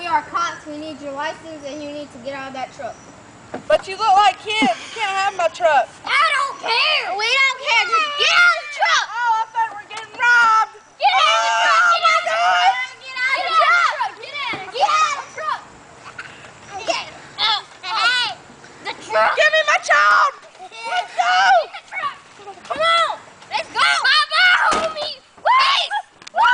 we are cops. We need your license and you need to get out of that truck. But you look like kids. You can't have my truck. I don't care. We don't care. Just get out of the truck. Oh, I thought we were getting robbed. Get out of the oh, truck. Oh, my God. Get out of the truck. Get out of the truck. Get out of the truck. Get out of the truck. Give me my child.